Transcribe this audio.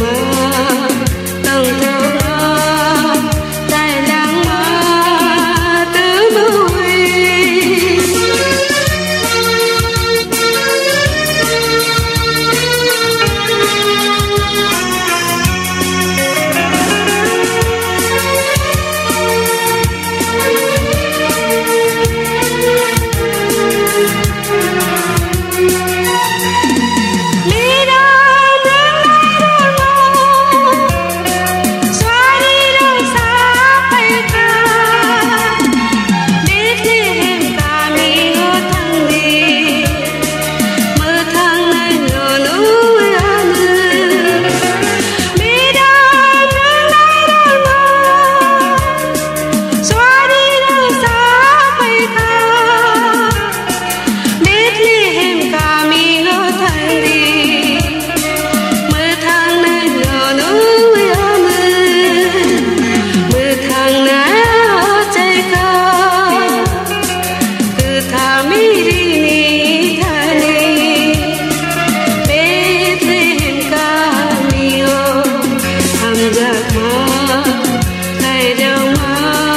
my mơ ngày đều mơ